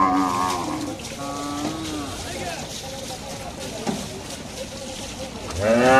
Wow. 嗯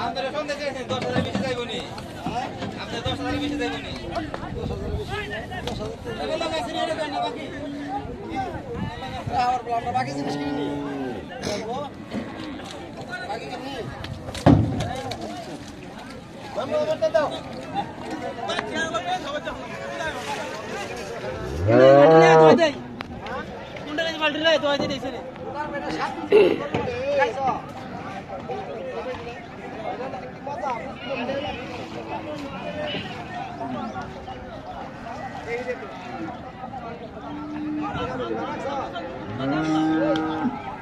আপনার phone দিয়েছে দশ হাজার বেশি যাইব বাকি জিনিস কিনি বাকি কিনি দাও Mm-hmm.